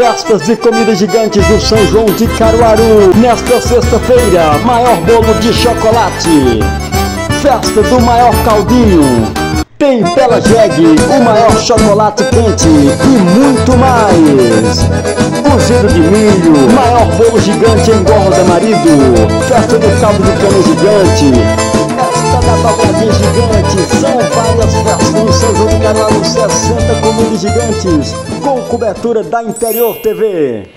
Festas de comidas gigantes do São João de Caruaru. Nesta sexta-feira, maior bolo de chocolate. Festa do maior caldinho. Tem Pela Jeg, o maior chocolate quente e muito mais. Cozido de milho, maior bolo gigante engorda marido. Festa do caldo de cana gigante. Da dobradinha gigante. São várias no São João de Caruaru, 60 comidas gigantes. Com cobertura da Interior TV.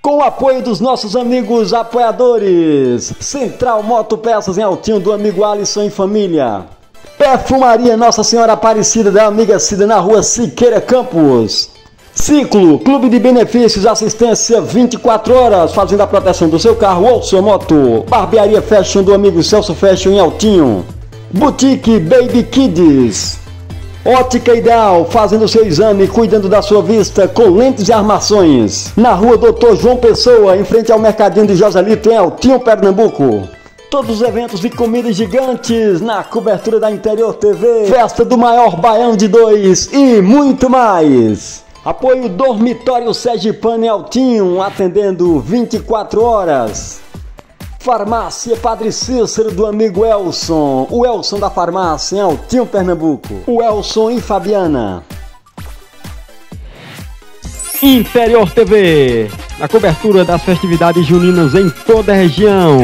Com o apoio dos nossos amigos apoiadores. Central Moto Peças em Altinho do amigo Alisson e família. Perfumaria Nossa Senhora Aparecida da amiga Cida na rua Siqueira Campos. Ciclo, Clube de Benefícios, assistência 24 horas, fazendo a proteção do seu carro ou sua moto. Barbearia Fashion do amigo Celso Fashion em Altinho. Boutique Baby Kids. Ótica Ideal, fazendo seu exame e cuidando da sua vista com lentes e armações. Na rua Doutor João Pessoa, em frente ao Mercadinho de Joselito, em Altinho, Pernambuco. Todos os eventos de comidas gigantes na cobertura da Interior TV, festa do maior baião de dois e muito mais. Apoio Dormitório Sergipano em Altinho, atendendo 24 horas. Farmácia Padre Cícero do amigo Elson, o Elson da farmácia em Altinho, Pernambuco. O Elson e Fabiana. Interior TV, a cobertura das festividades juninas em toda a região.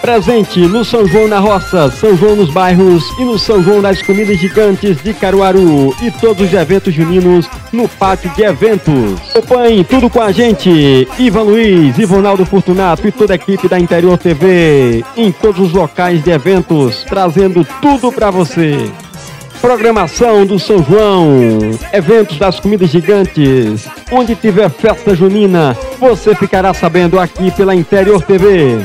Presente no São João na Roça, São João nos bairros e no São João das Comidas Gigantes de Caruaru e todos os eventos juninos no pátio de eventos. Acompanhe tudo com a gente, Ivan Luiz, Ivonaldo Fortunato e toda a equipe da Interior TV em todos os locais de eventos, trazendo tudo para você. Programação do São João, eventos das comidas gigantes, onde tiver festa junina, você ficará sabendo aqui pela Interior TV.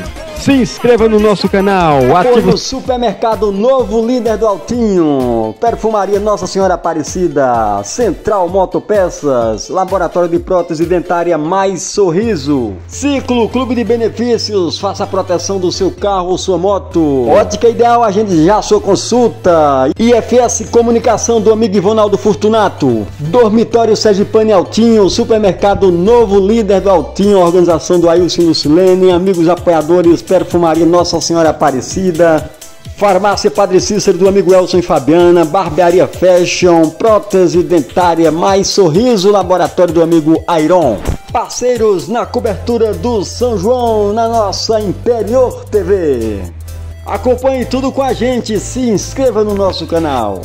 Se inscreva no nosso canal. Ative o supermercado Novo Líder do Altinho. Perfumaria Nossa Senhora Aparecida. Central Motopeças. Laboratório de Prótese Dentária Mais Sorriso. Ciclo Clube de Benefícios. Faça a proteção do seu carro ou sua moto. Ótica Ideal, agende já sua consulta. IFS Comunicação do amigo Ivonaldo Fortunato. Dormitório Sergipane Altinho. Supermercado Novo Líder do Altinho. Organização do Ailson Lucilene. Amigos apoiadores Perfumaria Nossa Senhora Aparecida, Farmácia Padre Cícero do amigo Elson e Fabiana, Barbearia Fashion, Prótese Dentária Mais Sorriso, Laboratório do amigo Airon. Parceiros na cobertura do São João na nossa Interior TV. Acompanhe tudo com a gente, se inscreva no nosso canal.